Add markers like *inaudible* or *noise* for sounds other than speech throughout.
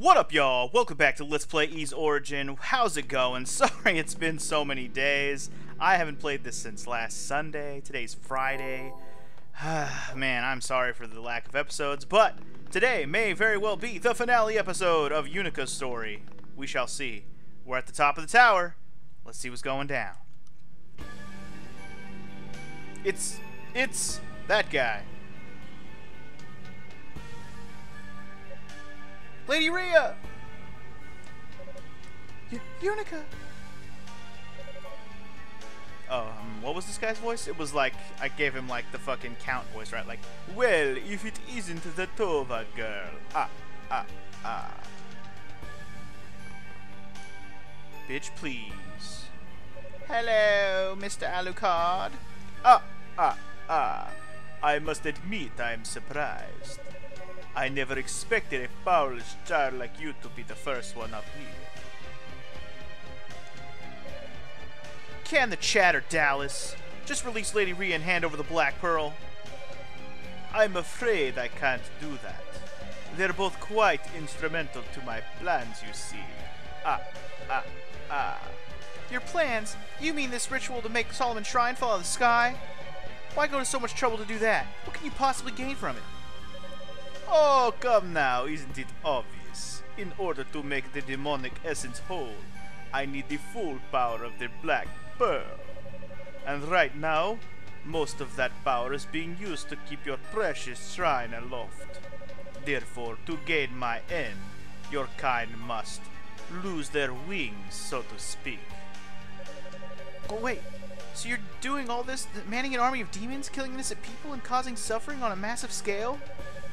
What up, y'all? Welcome back to Let's Play Ys Origin. How's it going? *laughs* Sorry it's been so many days. I haven't played this since last Sunday. Today's Friday. *sighs* Man, I'm sorry for the lack of episodes, but today may very well be the finale episode of Yunica's story. We shall see. We're at the top of the tower. Let's see what's going down. It's... it's... that guy. Lady Reah! Yunica! Oh, um, what was this guy's voice? It was like, I gave him like the fucking count voice, right? Like, well, if it isn't the Tovah girl. Ah, ah, ah. Bitch, please. Hello, Mr. Alucard. Ah, ah, ah. I must admit I'm surprised. I never expected a powerless child like you to be the first one up here. Can the chatter, Dallas? Just release Lady Reah and hand over the Black Pearl. I'm afraid I can't do that. They're both quite instrumental to my plans, you see. Ah, ah, ah. Your plans? You mean this ritual to make Solomon Shrine fall out of the sky? Why go to so much trouble to do that? What can you possibly gain from it? Oh, come now, isn't it obvious? In order to make the demonic essence whole, I need the full power of the Black Pearl. And right now, most of that power is being used to keep your precious shrine aloft. Therefore, to gain my end, your kind must lose their wings, so to speak. Oh, wait. So you're doing all this, manning an army of demons, killing innocent people, and causing suffering on a massive scale?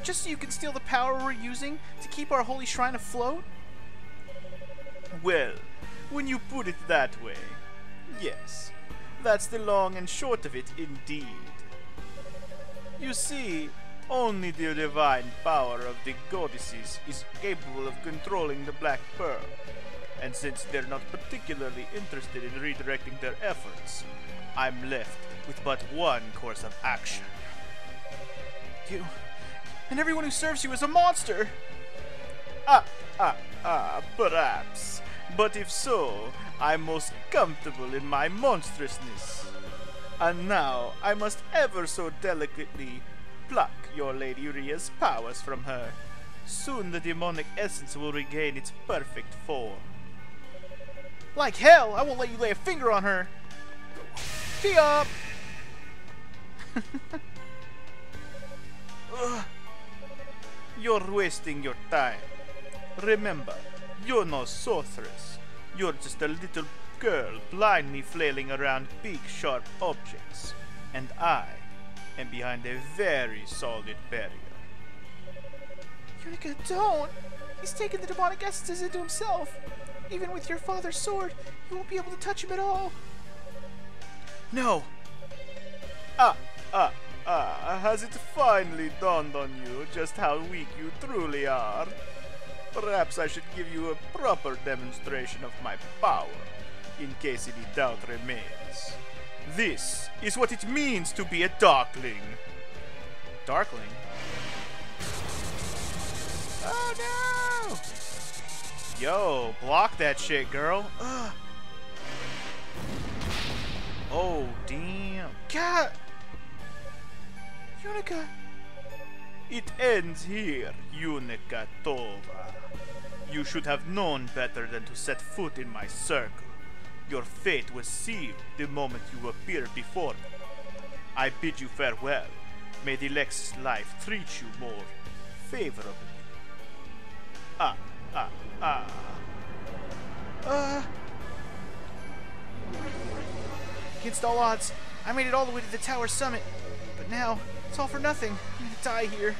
Just so you can steal the power we're using to keep our holy shrine afloat? Well, when you put it that way, yes. That's the long and short of it indeed. You see, only the divine power of the goddesses is capable of controlling the Black Pearl. And since they're not particularly interested in redirecting their efforts, I'm left with but one course of action. You and everyone who serves you is a monster. Ah, ah, ah, perhaps. But if so, I'm most comfortable in my monstrousness. And now I must ever so delicately pluck your Lady Reah's powers from her. Soon the demonic essence will regain its perfect form. Like hell, I won't let you lay a finger on her. Key up! *laughs* You're wasting your time. Remember, you're no sorceress. You're just a little girl blindly flailing around big sharp objects. And I am behind a very solid barrier. Yunica, don't! He's taken the demonic essences into himself. Even with your father's sword, you won't be able to touch him at all. No! Ah, ah, Ah, has it finally dawned on you just how weak you truly are? Perhaps I should give you a proper demonstration of my power, in case any doubt remains. This is what it means to be a Darkling. Darkling? Oh no! Yo, block that shit, girl. Oh, damn. God! Yunica! It ends here, Yunica Tovah. You should have known better than to set foot in my circle. Your fate was sealed the moment you appeared before me. I bid you farewell. May the Lex's life treat you more favorably. Ah, ah, ah. Uh... Against all odds, I made it all the way to the tower summit. But now, it's all for nothing. I'm gonna die here.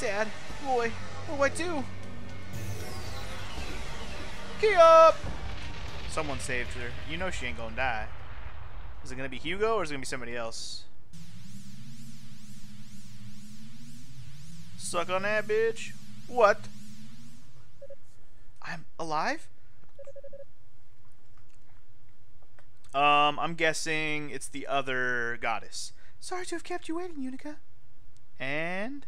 Dad, boy, what do I do? Key up! Someone saved her. You know she ain't gonna die. Is it gonna be Hugo or is it gonna be somebody else? Suck on that, bitch. What? I'm alive? Um, I'm guessing it's the other goddess. Sorry to have kept you waiting, Yunica. And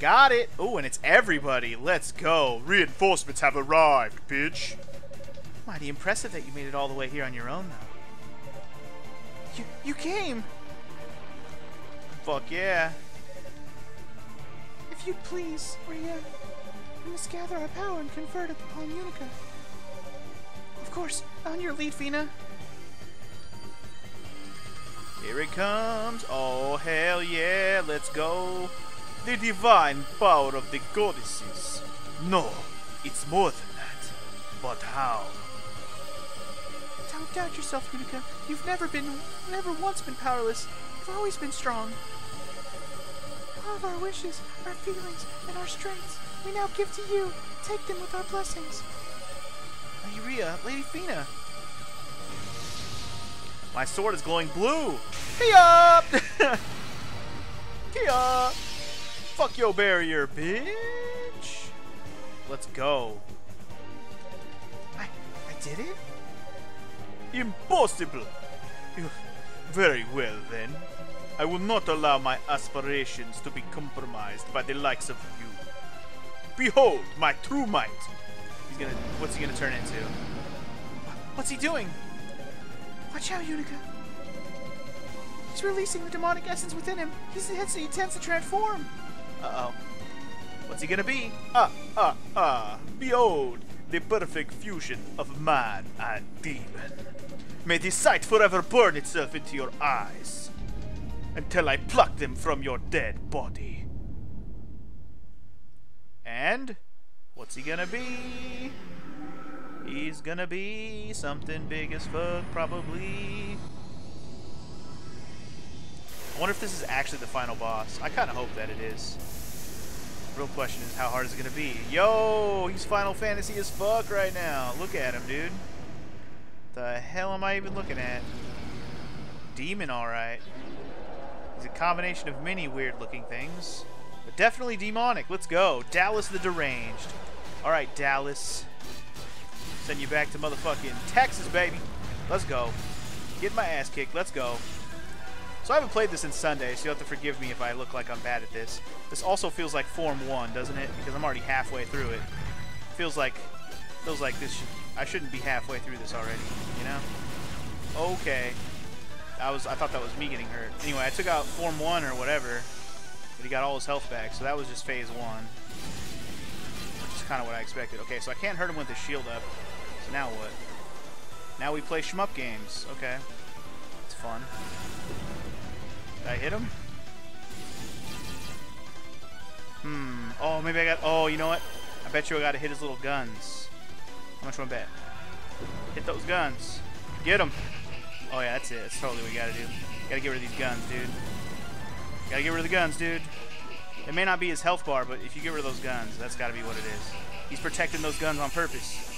Got it. Oh, and it's everybody. Let's go. Reinforcements have arrived, bitch. Mighty impressive that you made it all the way here on your own, though. You, you came! Fuck yeah. If you'd please, Reah, we must gather our power and convert it upon Yunica. Of course, on your lead, Feena. Here it comes. Oh, hell yeah. Let's go. The divine power of the goddesses. No, it's more than that. But how? Don't doubt yourself, Yunica. You've never been, never once been powerless. You've always been strong. All of our wishes, our feelings, and our strengths, we now give to you. Take them with our blessings. Lady Reah, Lady Feena. My sword is glowing blue. Hiya! *laughs* Hiya! Fuck your barrier, bitch. Let's go. I, I did it? Impossible! Very well, then. I will not allow my aspirations to be compromised by the likes of you. Behold my true might! He's gonna. What's he gonna turn into? What's he doing? Watch out, Yunica. He's releasing the demonic essence within him. He's he intends to transform. Uh oh. What's he gonna be? Ah, ah, ah. Behold the perfect fusion of man and demon. May the sight forever burn itself into your eyes until I pluck them from your dead body. And what's he gonna be? He's gonna be something big as fuck, probably. I wonder if this is actually the final boss. I kind of hope that it is. Real question is, how hard is it gonna be? Yo, he's Final Fantasy as fuck right now. Look at him, dude. The hell am I even looking at? Demon, alright. He's a combination of many weird looking things. But definitely demonic. Let's go. Dallas the Deranged. Alright, Dallas. Send you back to motherfucking Texas, baby. Let's go. Get my ass kicked. Let's go. So I haven't played this in Sunday, so you'll have to forgive me if I look like I'm bad at this. This also feels like Form 1, doesn't it? Because I'm already halfway through it. Feels like feels like this should, I shouldn't be halfway through this already, you know? Okay. I was I thought that was me getting hurt. Anyway, I took out Form 1 or whatever, but he got all his health back, so that was just Phase 1. Which is kind of what I expected. Okay, so I can't hurt him with the shield up. So now what? Now we play shmup games. Okay. It's fun. Did I hit him? Hmm. Oh, maybe I got... Oh, you know what? I bet you I got to hit his little guns. How much to bet? Hit those guns. Get him. Oh, yeah, that's it. That's totally what you got to do. Got to get rid of these guns, dude. Got to get rid of the guns, dude. It may not be his health bar, but if you get rid of those guns, that's got to be what it is. He's protecting those guns on purpose.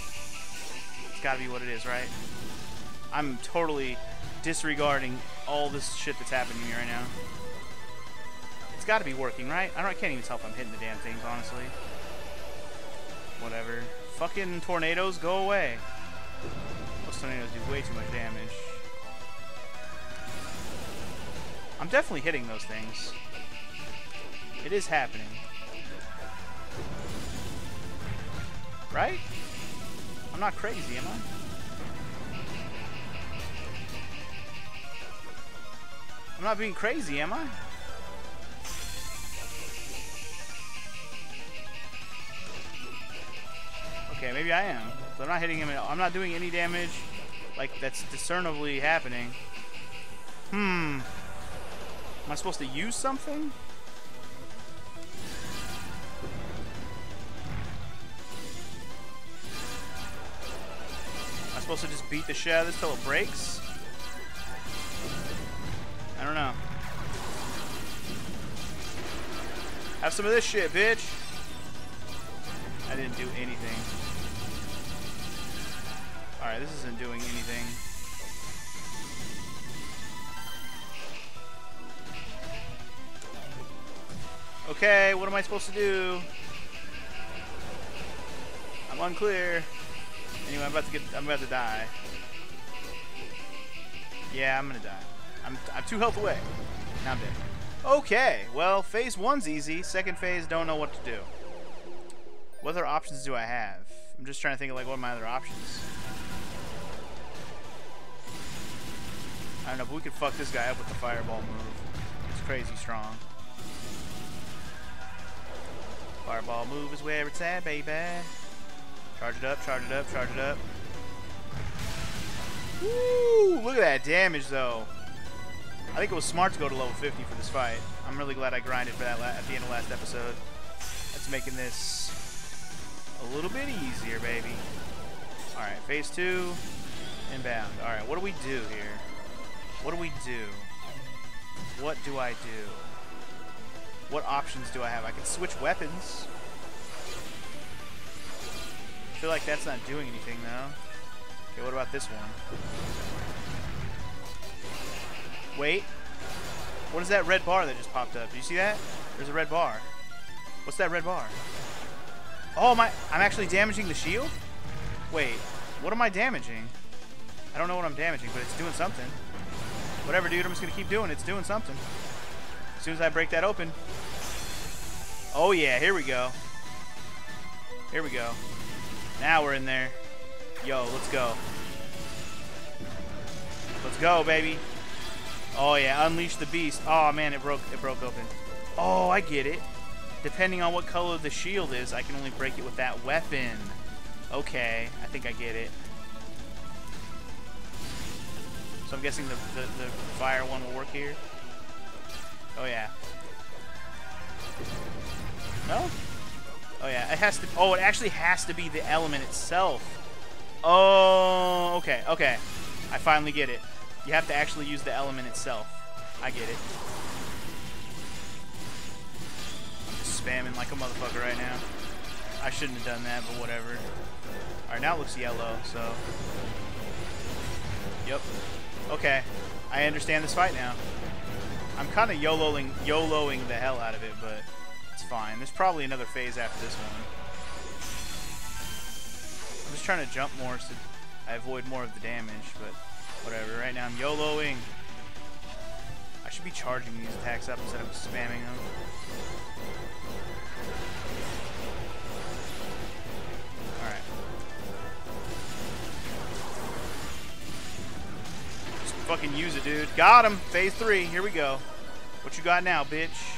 It's got to be what it is, right? I'm totally disregarding all this shit that's happening to me right now. It's got to be working, right? I, don't, I can't even tell if I'm hitting the damn things, honestly. Whatever. Fucking tornadoes, go away. Those tornadoes do way too much damage. I'm definitely hitting those things. It is happening. Right? I'm not crazy, am I? I'm not being crazy, am I? Okay, maybe I am. So I'm not hitting him. I'm not doing any damage like that's discernibly happening. Hmm. Am I supposed to use something? Supposed to just beat the shit out of this till it breaks? I don't know. Have some of this shit, bitch. I didn't do anything. Alright, this isn't doing anything. Okay, what am I supposed to do? I'm unclear. Anyway, I'm about to get I'm about to die. Yeah, I'm gonna die. I'm, I'm two health away. Now I'm dead. Okay, well, phase one's easy. Second phase, don't know what to do. What other options do I have? I'm just trying to think of like what are my other options. I don't know, but we could fuck this guy up with the fireball move. It's crazy strong. Fireball move is where it's at, baby. Charge it up, charge it up, charge it up. Woo! Look at that damage, though. I think it was smart to go to level 50 for this fight. I'm really glad I grinded for that at the end of last episode. That's making this a little bit easier, baby. Alright, phase two, inbound. Alright, what do we do here? What do we do? What do I do? What options do I have? I can switch weapons. I feel like that's not doing anything, though. Okay, what about this one? Wait. What is that red bar that just popped up? Do you see that? There's a red bar. What's that red bar? Oh, my! I'm actually damaging the shield? Wait, what am I damaging? I don't know what I'm damaging, but it's doing something. Whatever, dude, I'm just gonna keep doing it. It's doing something. As soon as I break that open. Oh, yeah, here we go. Here we go. Now we're in there. Yo, let's go. Let's go, baby. Oh, yeah, unleash the beast. Oh, man, it broke, it broke open. Oh, I get it. Depending on what color the shield is, I can only break it with that weapon. Okay, I think I get it. So I'm guessing the, the, the fire one will work here. Oh, yeah. No? Oh, yeah. It has to... Oh, it actually has to be the element itself. Oh, okay, okay. I finally get it. You have to actually use the element itself. I get it. I'm just spamming like a motherfucker right now. I shouldn't have done that, but whatever. Alright, now it looks yellow, so... Yep. Okay. I understand this fight now. I'm kind of YOLOing, YOLOing the hell out of it, but it's fine. There's probably another phase after this one. I'm just trying to jump more so I avoid more of the damage, but whatever. Right now I'm YOLOing. I should be charging these attacks up instead of spamming them. Alright. Just fucking use it, dude. Got him! Phase 3. Here we go. What you got now, bitch?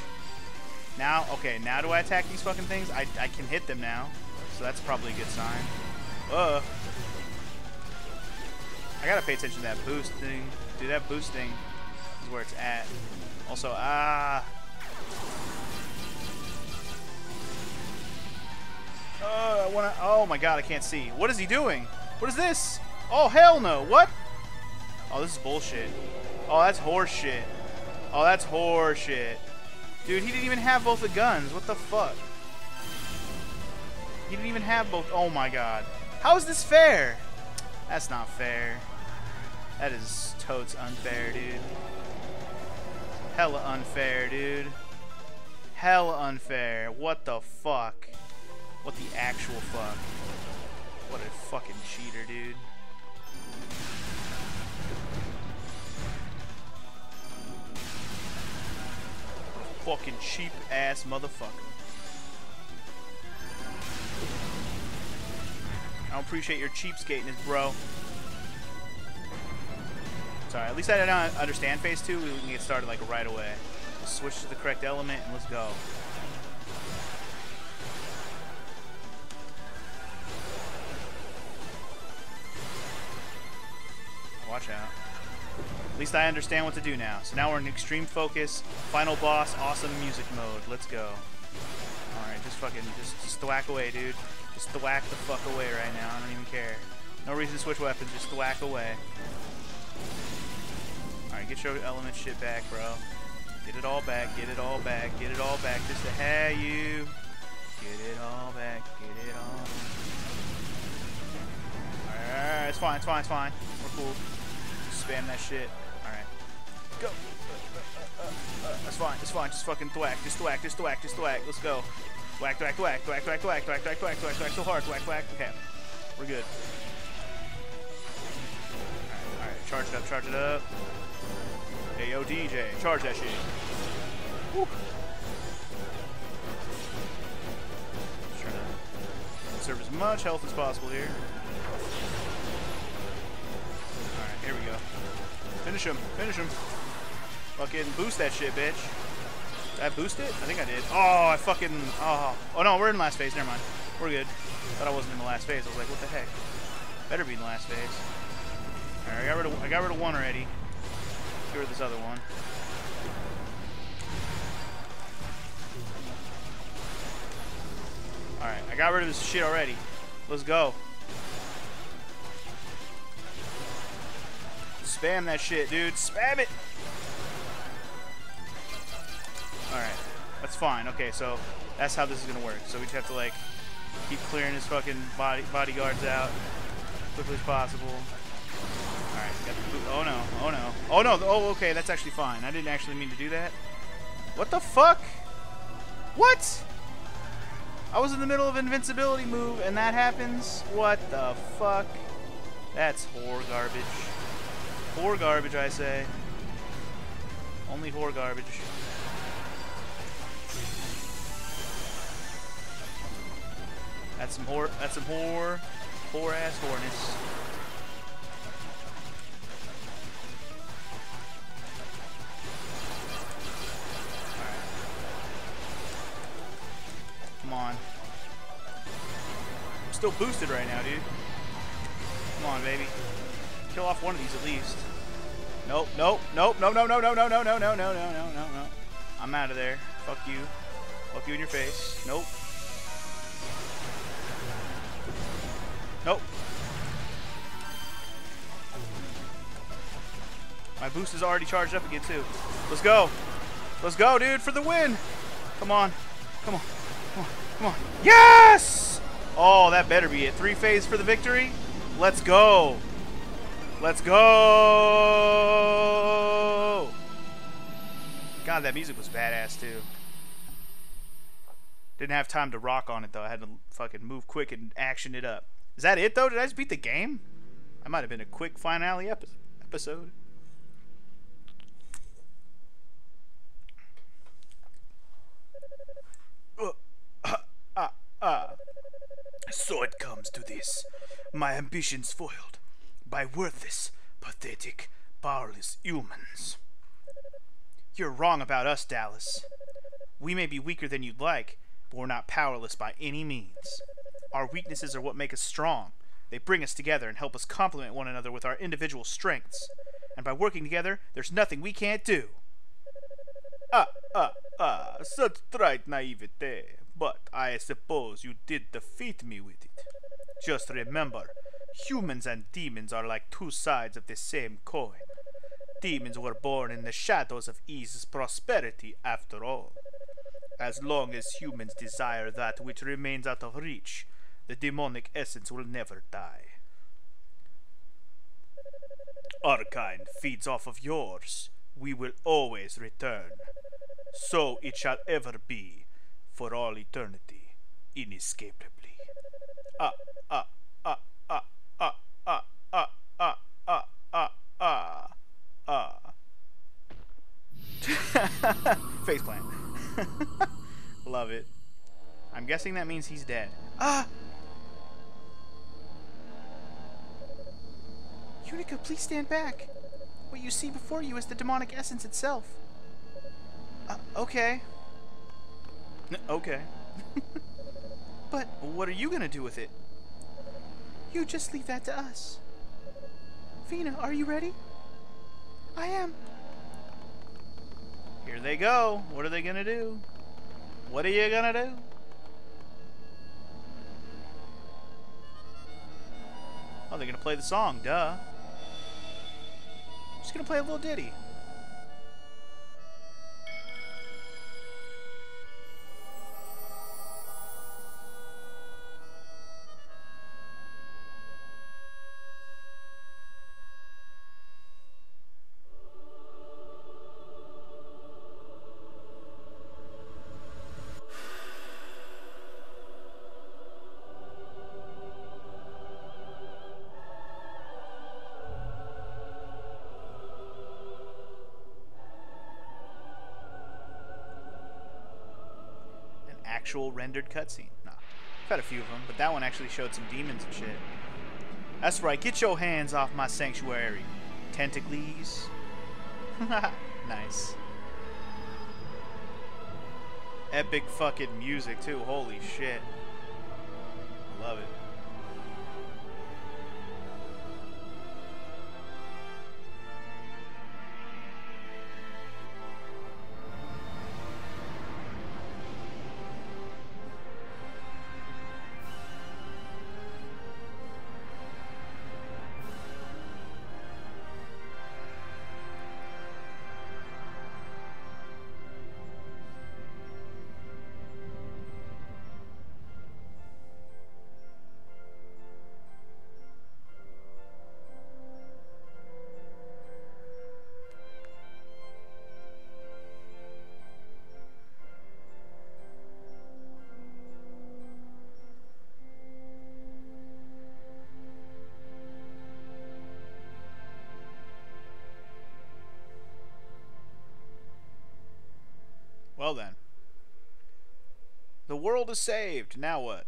Now, okay, now do I attack these fucking things? I, I can hit them now. So that's probably a good sign. Uh. I gotta pay attention to that boost thing. Dude, that boost thing is where it's at. Also, ah. Oh, I wanna. Oh my god, I can't see. What is he doing? What is this? Oh hell no! What? Oh, this is bullshit. Oh, that's horseshit. Oh, that's horseshit. Dude, he didn't even have both the guns. What the fuck? He didn't even have both. Oh my god. How is this fair? That's not fair. That is totes unfair, dude. Hella unfair, dude. Hella unfair. What the fuck? What the actual fuck? What a fucking cheater, dude. Fucking cheap ass motherfucker. I don't appreciate your cheapskateness, bro. Sorry, at least I don't understand phase two. We can get started like right away. Switch to the correct element and let's go. At least I understand what to do now. So now we're in extreme focus, final boss, awesome music mode. Let's go. Alright, just fucking, just, just thwack away, dude. Just thwack the fuck away right now. I don't even care. No reason to switch weapons, just thwack away. Alright, get your element shit back, bro. Get it all back, get it all back, get it all back, just to have you. Get it all back, get it all Alright, it's fine, it's fine, it's fine. We're cool. Just spam that shit. Go! That's fine, that's fine, just fucking thwack, just thwack, just thwack, just thwack. Let's go. Thwack, thwack, thwack, thwack, thwack, thwack, thwack, thwack, thwack, thwack, so hard, thwack, thwack. Okay. We're good. Alright, alright, charge it up, charge it up. Hey, yo, DJ, charge that shit. Whew. Just trying to conserve as much health as possible here. Alright, here we go. Finish him. Finish him. Fucking boost that shit, bitch. Did I boost it? I think I did. Oh, I fucking... Oh, oh no, we're in last phase. Never mind. We're good. Thought I wasn't in the last phase. I was like, what the heck? Better be in the last phase. Alright, I got rid of I got rid of one already. Get rid of this other one. Alright, I got rid of this shit already. Let's go. Spam that shit, dude. Spam it! Alright. That's fine. Okay, so that's how this is gonna work. So we just have to like keep clearing his fucking body bodyguards out as quickly as possible. Alright, got the boot. Oh no, oh no. Oh no, oh okay, that's actually fine. I didn't actually mean to do that. What the fuck? What? I was in the middle of invincibility move and that happens? What the fuck? That's whore garbage. Whore garbage, I say. Only whore garbage. That's some whore. That's some whore. Whore ass. Alright. Come on. I'm still boosted right now, dude. Come on, baby. Kill off one of these at least. Nope, nope, nope, no, no, no, no, no, no, no, no, no, no, no, no, no. I'm out of there. Fuck you. Fuck you in your face. Nope. Nope. My boost is already charged up again, too. Let's go. Let's go, dude, for the win. Come on. Come on. Come on. Come on. Yes! Oh, that better be it. Three phase for the victory. Let's go. Let's go. God, that music was badass, too. Didn't have time to rock on it, though. I had to fucking move quick and action it up. Is that it, though? Did I just beat the game? I might have been a quick finale epi episode. Uh, uh, uh. So it comes to this. My ambitions foiled by worthless, pathetic, powerless humans. You're wrong about us, Dallas. We may be weaker than you'd like, but we're not powerless by any means. Our weaknesses are what make us strong. They bring us together and help us complement one another with our individual strengths. And by working together, there's nothing we can't do. Ah, ah, ah, such trite naivete. But I suppose you did defeat me with it. Just remember, humans and demons are like two sides of the same coin. Demons were born in the shadows of Ys's prosperity, after all. As long as humans desire that which remains out of reach, the demonic essence will never die. Our kind feeds off of yours. We will always return. So it shall ever be, for all eternity, inescapably. Ah, ah, ah, ah, ah, ah, ah, ah, ah, ah, ah, ah. Faceplant. Love it. I'm guessing that means he's dead. Ah! Yunica, please stand back. What you see before you is the demonic essence itself. Uh, okay. N okay. *laughs* but what are you gonna do with it? You just leave that to us. Feena, are you ready? I am. Here they go. What are they gonna do? What are you gonna do? Oh, they're gonna play the song, duh. Just gonna play a little ditty. Rendered cutscene. Nah, I've had a few of them, but that one actually showed some demons and shit. That's right, get your hands off my sanctuary, tentacles. *laughs* nice. Epic fucking music too, holy shit. Well then. The world is saved. Now what?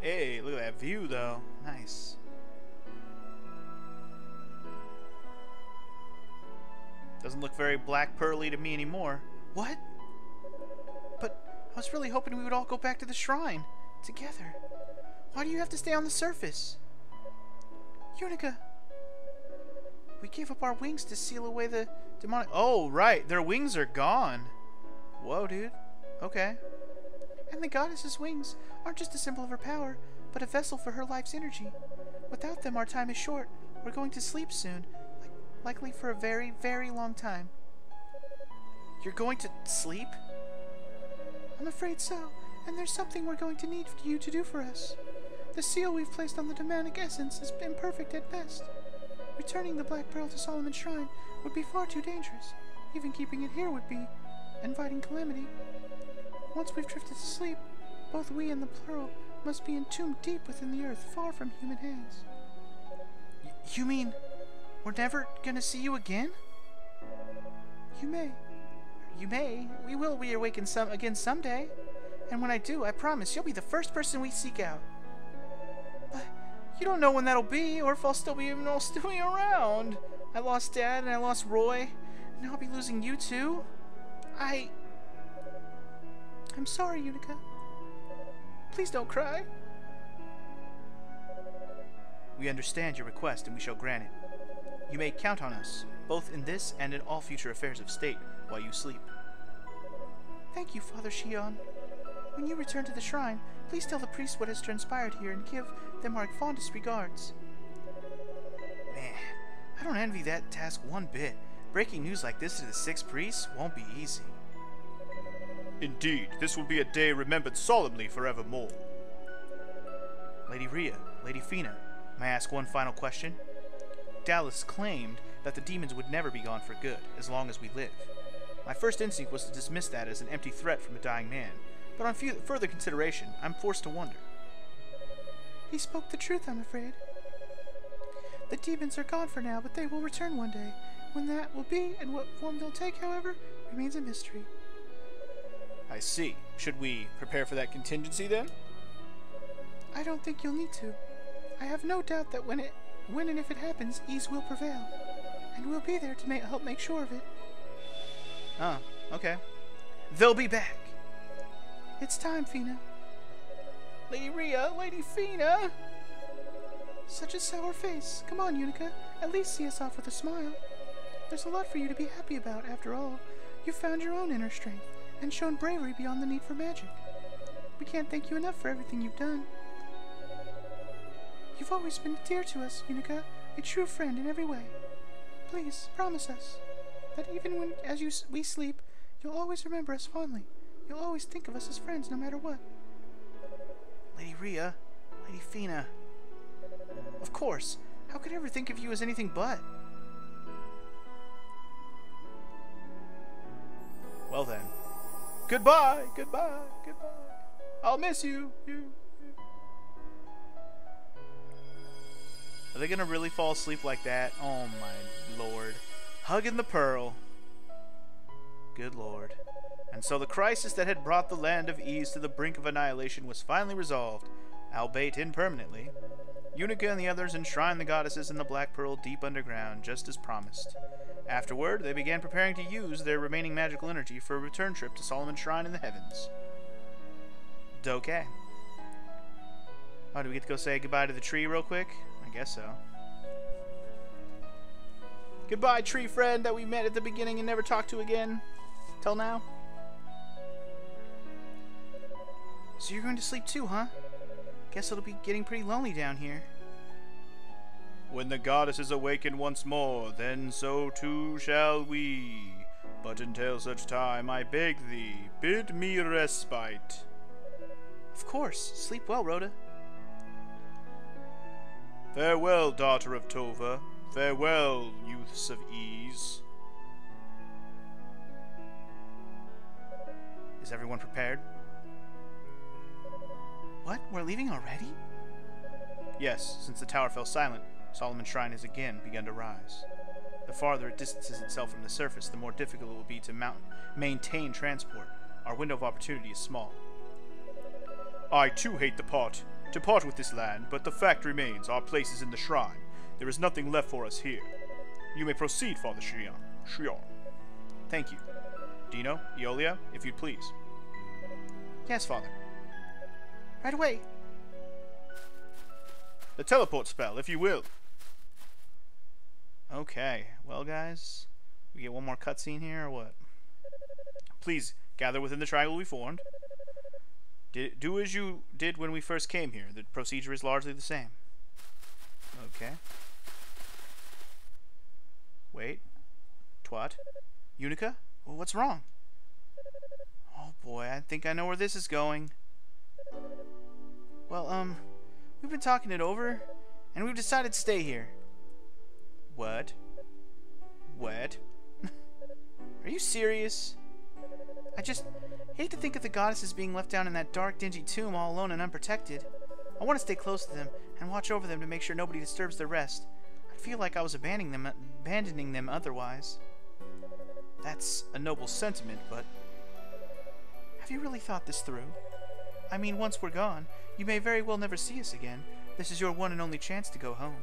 Hey, look at that view though. Nice. Doesn't look very black pearly to me anymore. What? But I was really hoping we would all go back to the shrine together. Why do you have to stay on the surface? Yunica, we gave up our wings to seal away the demonic. Oh, right. Their wings are gone. Whoa, dude. Okay. And the goddess's wings aren't just a symbol of her power, but a vessel for her life's energy. Without them, our time is short. We're going to sleep soon, like, likely for a very, very long time. You're going to sleep? I'm afraid so, and there's something we're going to need you to do for us. The seal we've placed on the demonic essence is imperfect at best. Returning the Black Pearl to Solomon's Shrine would be far too dangerous. Even keeping it here would be inviting calamity. Once we've drifted to sleep, both we and the Pearl must be entombed deep within the earth, far from human hands. Y you mean we're never gonna see you again? You may. You may. We will reawaken some again someday. And when I do, I promise you'll be the first person we seek out. You don't know when that'll be, or if I'll still be even I'll still be around. I lost Dad and I lost Roy. Now I'll be losing you too. I. I'm sorry, Yunica. Please don't cry. We understand your request and we shall grant it. You may count on us, both in this and in all future affairs of state, while you sleep. Thank you, Father Shion. When you return to the shrine, please tell the priests what has transpired here and give them our fondest regards. Man, I don't envy that task one bit. Breaking news like this to the six priests won't be easy. Indeed, this will be a day remembered solemnly forevermore. Lady Reah, Lady Feena, may I ask one final question? Dallas claimed that the demons would never be gone for good, as long as we live. My first instinct was to dismiss that as an empty threat from a dying man, but on further consideration, I'm forced to wonder. He spoke the truth, I'm afraid. The demons are gone for now, but they will return one day. When that will be, and what form they'll take, however, remains a mystery. I see. Should we prepare for that contingency then? I don't think you'll need to. I have no doubt that when it, when and if it happens, Ys will prevail, and we'll be there to make, help make sure of it. Oh, okay. They'll be back. It's time, Feena. Lady Reah, Lady Feena! Such a sour face. Come on, Yunica. At least see us off with a smile. There's a lot for you to be happy about, after all. You've found your own inner strength, and shown bravery beyond the need for magic. We can't thank you enough for everything you've done. You've always been dear to us, Yunica, a true friend in every way. Please, promise us that even when, as you, we sleep, you'll always remember us fondly. You'll always think of us as friends, no matter what. Lady Reah, Lady Feena. Of course. How could I ever think of you as anything but? Well then. Goodbye, goodbye, goodbye. I'll miss you, you, you. Are they gonna really fall asleep like that? Oh my lord. hugging the pearl. Good lord. And so the crisis that had brought the land of Ys to the brink of annihilation was finally resolved, albeit impermanently. Yunica and the others enshrined the goddesses in the Black Pearl deep underground, just as promised. Afterward, they began preparing to use their remaining magical energy for a return trip to Solomon's Shrine in the heavens. Okay. Oh, do we get to go say goodbye to the tree real quick? I guess so. Goodbye, tree friend that we met at the beginning and never talked to again. Till now. So you're going to sleep too, huh? Guess it'll be getting pretty lonely down here. When the goddesses awaken once more, then so too shall we. But until such time, I beg thee, bid me respite. Of course. Sleep well, Roda. Farewell, daughter of Tovah. Farewell, youths of Ys. Is everyone prepared? What? We're leaving already? Yes, since the tower fell silent, Solomon's Shrine has again begun to rise. The farther it distances itself from the surface, the more difficult it will be to mount, maintain transport. Our window of opportunity is small. I too hate the pot, to part with this land, but the fact remains, our place is in the shrine. There is nothing left for us here. You may proceed, Father Shrion. Shrion. Thank you. Dino, Eolia, if you'd please. Yes, Father. Right away. The teleport spell, if you will. Okay, well, guys, we get one more cutscene here, or what? Please gather within the triangle we formed. Do as you did when we first came here. The procedure is largely the same. Okay. Wait. Twat. Yunica? Well, what's wrong? Oh boy, I think I know where this is going. Well, um, we've been talking it over, and we've decided to stay here. What? What? *laughs* Are you serious? I just hate to think of the goddesses being left down in that dark, dingy tomb all alone and unprotected. I want to stay close to them and watch over them to make sure nobody disturbs their rest. I'd feel like I was abandoning them, abandoning them otherwise. That's a noble sentiment, but have you really thought this through? I mean, once we're gone, you may very well never see us again. This is your one and only chance to go home.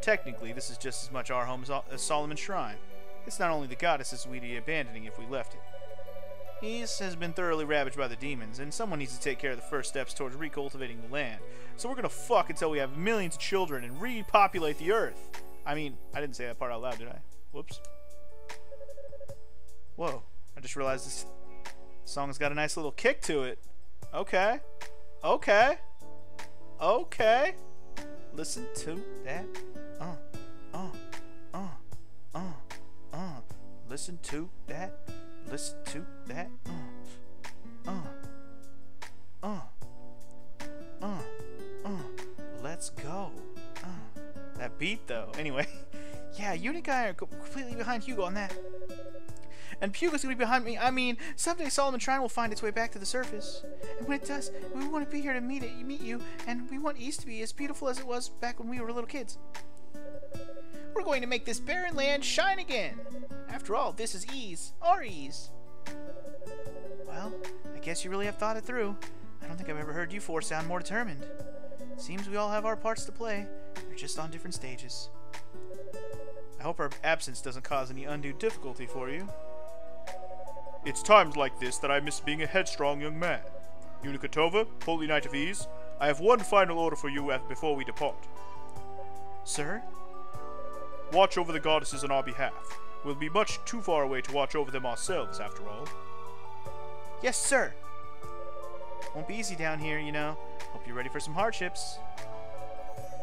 Technically, this is just as much our home as, Solomon's Shrine. It's not only the goddesses we'd be abandoning if we left it. Ys has been thoroughly ravaged by the demons, and someone needs to take care of the first steps towards recultivating the land. So we're gonna fuck until we have millions of children and repopulate the earth. I mean, I didn't say that part out loud, did I? Whoops. Whoa, I just realized this song's got a nice little kick to it. Okay. Okay. Okay. Listen to that. Uh, uh, uh, uh, uh. Listen to that. Listen to that. Uh, uh, uh, uh, uh. Let's go. Uh. That beat, though. Anyway, *laughs* yeah, and guy are completely behind Hugo on that. And Puga's gonna be behind me. I mean, someday Solomon Shrine will find its way back to the surface. And when it does, we want to be here to meet it, meet you, and we want Ys to be as beautiful as it was back when we were little kids. We're going to make this barren land shine again. After all, this is Ys, our Ys. Well, I guess you really have thought it through. I don't think I've ever heard you four sound more determined. Seems we all have our parts to play. We're just on different stages. I hope our absence doesn't cause any undue difficulty for you. It's times like this that I miss being a headstrong young man. Yunica Tovah, Holy Knight of Ys, I have one final order for you before we depart. Sir? Watch over the goddesses on our behalf. We'll be much too far away to watch over them ourselves, after all. Yes, sir. Won't be easy down here, you know. Hope you're ready for some hardships.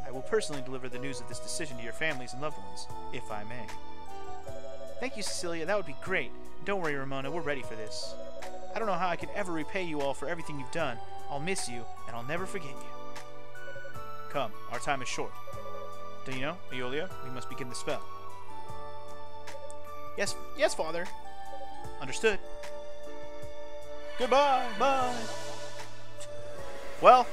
I will personally deliver the news of this decision to your families and loved ones, if I may. Thank you, Cecilia. That would be great. Don't worry, Ramona. We're ready for this. I don't know how I could ever repay you all for everything you've done. I'll miss you, and I'll never forget you. Come, our time is short. Do you know, Eolia, we must begin the spell. Yes, yes, father. Understood. Goodbye, bye. Well,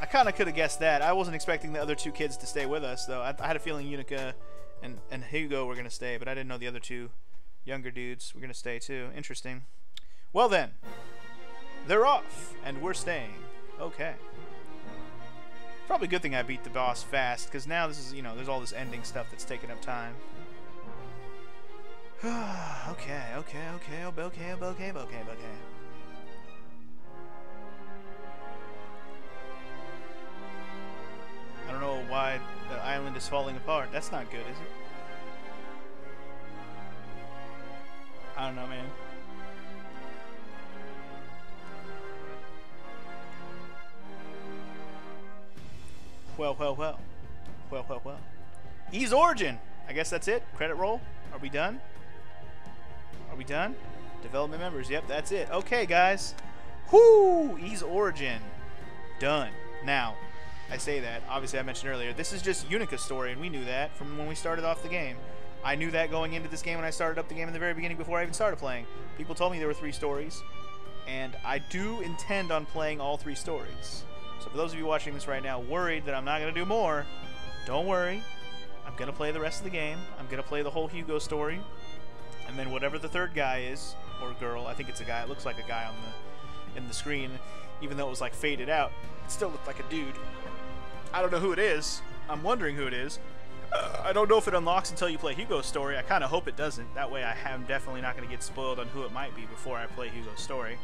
I kind of could have guessed that. I wasn't expecting the other two kids to stay with us, though. I, I had a feeling Yunica And and Hugo were gonna stay, but I didn't know the other two younger dudes we're gonna stay too. Interesting. Well then, they're off, and we're staying. Okay. Probably a good thing I beat the boss fast, because now this is, you know, there's all this ending stuff that's taking up time. *sighs* okay, okay, okay, okay, okay, okay, okay, okay. I don't know why the island is falling apart. That's not good, is it? Don't know, man. Well, well, well. Well, well, well. Ys Origin! I guess that's it. Credit roll. Are we done? Are we done? Development members. Yep, that's it. Okay, guys. Whoo! Ys Origin. Done. Now, I say that. Obviously, I mentioned earlier. This is just Yunica's story, and we knew that from when we started off the game. I knew that going into this game when I started up the game in the very beginning before I even started playing. People told me there were three stories, and I do intend on playing all three stories. So for those of you watching this right now worried that I'm not going to do more, don't worry. I'm going to play the rest of the game. I'm going to play the whole Hugo story. And then whatever the third guy is, or girl, I think it's a guy. It looks like a guy on the in the screen, even though it was like faded out. It still looked like a dude. I don't know who it is. I'm wondering who it is. *laughs* I don't know if it unlocks until you play Hugo's story. I kind of hope it doesn't. That way I am definitely not going to get spoiled on who it might be before I play Hugo's story.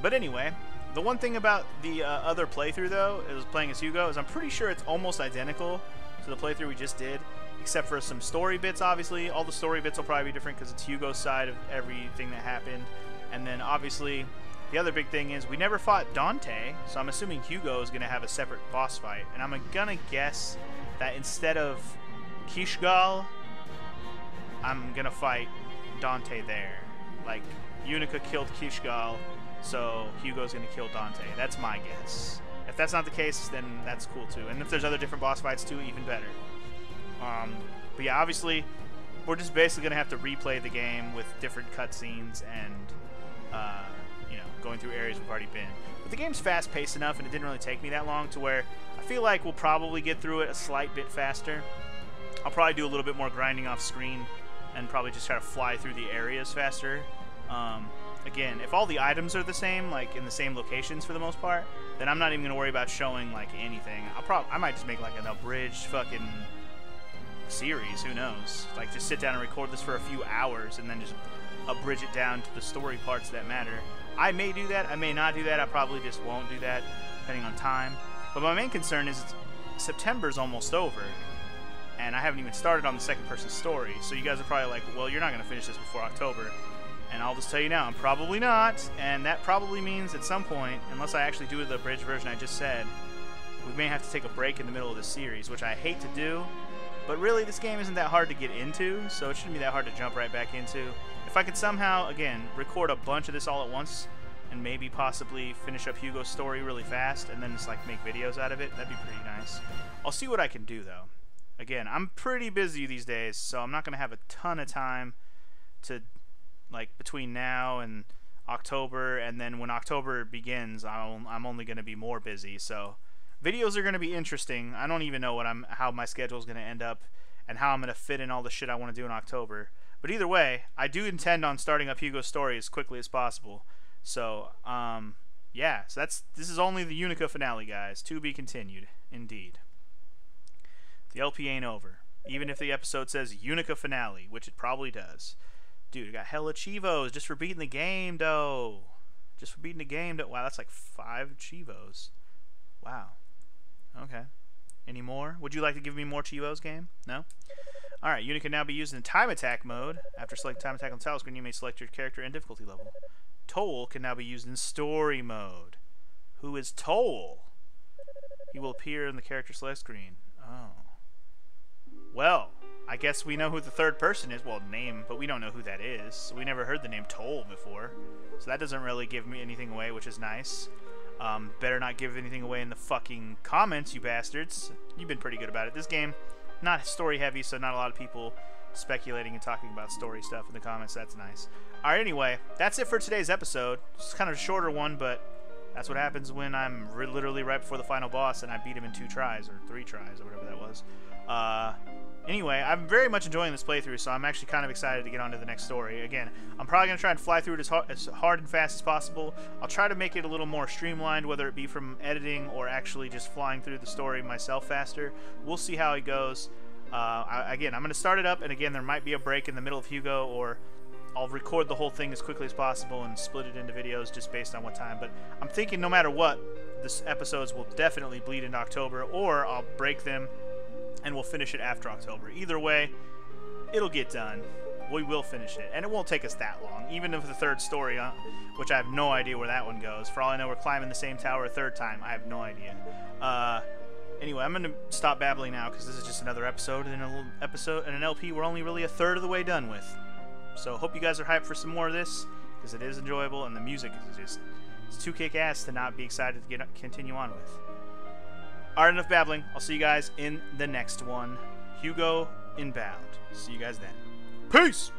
But anyway, the one thing about the uh, other playthrough, though, is playing as Hugo, is I'm pretty sure it's almost identical to the playthrough we just did, except for some story bits, obviously. All the story bits will probably be different because it's Hugo's side of everything that happened. And then, obviously, the other big thing is we never fought Dante, so I'm assuming Hugo is going to have a separate boss fight. And I'm going to guess that instead of Kishgal, I'm to fight Dante there. Like, Yunica killed Kishgal, so Hugo's to kill Dante. That's my guess. If that's not the case, then that's cool too. And if there's other different boss fights too, even better. Um, but yeah, obviously, we're just basically to have to replay the game with different cutscenes and, uh, you know, going through areas we've already been. But the game's fast-paced enough, and it didn't really take me that long to where I feel like we'll probably get through it a slight bit faster. I'll probably do a little bit more grinding off screen and probably just try to fly through the areas faster. Um, again, if all the items are the same, like in the same locations for the most part, then I'm not even gonna worry about showing like anything. I'll probably I might just make like an abridged fucking series. Who knows? Like just sit down and record this for a few hours and then just abridge it down to the story parts that matter. I may do that. I may not do that. I probably just won't do that, depending on time. But my main concern is September's almost over, and I haven't even started on the second person story. So you guys are probably like, well, you're not gonna finish this before October. And I'll just tell you now, I'm probably not, and that probably means at some point, unless I actually do the abridged version I just said, we may have to take a break in the middle of the series, which I hate to do, but really this game isn't that hard to get into, so it shouldn't be that hard to jump right back into. If I could somehow, again, record a bunch of this all at once, and maybe possibly finish up Hugo's story really fast, and then just like make videos out of it, that'd be pretty nice. I'll see what I can do though. Again, I'm pretty busy these days, so I'm not going to have a ton of time to like between now and October, and then when October begins, I'll, I'm only going to be more busy. So videos are going to be interesting. I don't even know what I'm how my schedule is going to end up and how I'm going to fit in all the shit I want to do in October. But either way, I do intend on starting up Hugo's story as quickly as possible. So, um, yeah, so that's this is only the Yunica finale, guys. To be continued, indeed. The LP ain't over, even if the episode says Yunica finale, which it probably does. Dude, I got hella Chivos just for beating the game, though. Just for beating the game, though. Wow, that's like five Chivos. Wow. Okay. Any more? Would you like to give me more Chivos, game? No? Alright, Yunica can now be used in time attack mode. After selecting time attack on the title screen, you may select your character and difficulty level. Toal can now be used in story mode. Who is Toal? He will appear in the character select screen. Oh. Well, I guess we know who the third person is. Well, name, but we don't know who that is. We never heard the name Toal before. So that doesn't really give me anything away, which is nice. Um, better not give anything away in the fucking comments, you bastards. You've been pretty good about it. This game, not story heavy, so not a lot of people speculating and talking about story stuff in the comments. That's nice. Alright, anyway, that's it for today's episode. It's kind of a shorter one, but That's what happens when I'm literally right before the final boss and I beat him in two tries or three tries or whatever that was. Uh, anyway, I'm very much enjoying this playthrough, so I'm actually kind of excited to get on to the next story. Again, I'm probably going to try and fly through it as hard, as hard and fast as possible. I'll try to make it a little more streamlined, whether it be from editing or actually just flying through the story myself faster. We'll see how it goes. Uh, I, again, I'm going to start it up, and again, there might be a break in the middle of Hugo, or I'll record the whole thing as quickly as possible and split it into videos just based on what time. But I'm thinking no matter what, this episodes will definitely bleed into October, or I'll break them and we'll finish it after October. Either way, it'll get done. We will finish it, and it won't take us that long. Even if the third story, uh, which I have no idea where that one goes. For all I know, we're climbing the same tower a third time. I have no idea. Uh, anyway, I'm gonna stop babbling now because this is just another episode and a little episode and an LP we're only really a third of the way done with. So hope you guys are hyped for some more of this because it is enjoyable and the music is just it's too kick ass to not be excited to get continue on with. Alright, enough babbling. I'll see you guys in the next one. Hugo Inbound. See you guys then. Peace!